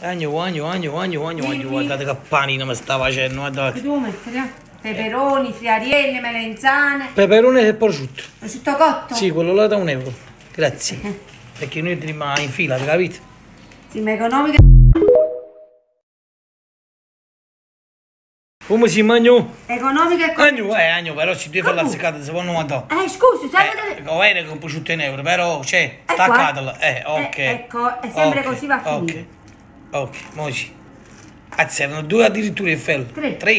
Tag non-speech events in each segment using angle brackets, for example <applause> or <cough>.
Agno, agno, agno, agno, agno, agno. Guardate che panino mi sta facendo, Che guardate. devo mettere? eh? Peperoni, friarielle, melenzane. Peperone e prosciutto. Prosciutto cotto? Sì, quello là da un euro. Grazie. Perché noi teniamo in fila, capite? Sì, ma economica. Come si mangia? Economica e Agno, eh, agno, però si deve fare la seccata, si può 90. Eh, scusi, sempre... Eh, va bene con prosciutto in euro, però c'è, Eh, staccatela. Eh, ok. Eh, ecco, e sempre Ok, così va a finire. Ok, mo sì. Anzi, erano due addirittura in fello. Tre. Tre.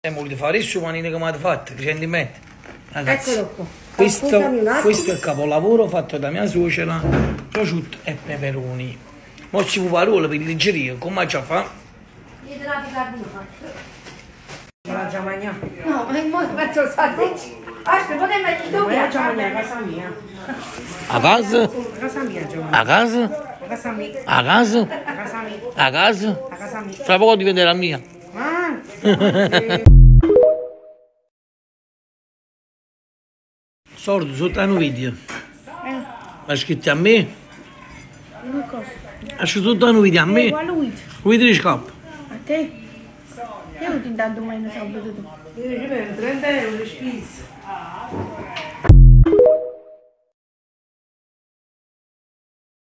Siamo voluti fare il panino che mi avete fatto recentemente. Ragazzi, Eccolo qua. questo, questo è il capolavoro fatto da mia suocera, prosciutto e peperoni. Mo ci fu parola per leggeria, come già fa? Io te la bicarbonata. La già mangiata? No, ma mo metto il salsiccio. <laughs> A casa mia. A casa? A casa. A casa? A casa mia. A casa? A casa mia. A casa? A casa mia. Fra poco diventa la mia. Ah, Sordo sotto un video. Ma scritto a me? Ha scritto un video a me? Quale Luigi? Video A te? Io non ti intanto mai ne sabato tu. io ci prendo 30 euro di spesa.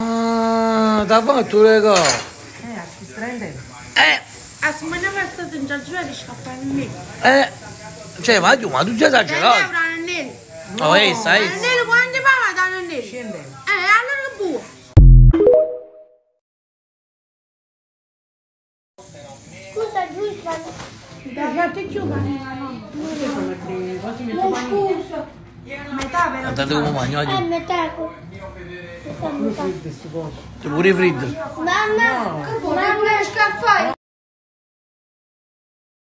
Ah, t'ha fatto raga. Eh, a spesa 30 euro. Eh, A se me ne vai giorgio di scappare in me. eh. Cioè, ma tu, ma tu 30 esagerato. euro all'anello. Oh, eh, sai. All'anello quanti va da all'anello? 100 euro. Eh, allora che buono. Scusa Giulia, Già ti gioca. Quanti metto panini? scusa, Metà però. Guardate come mangio, è oggi. metà. metà, metà. Pure freddo. Mamma, mamma.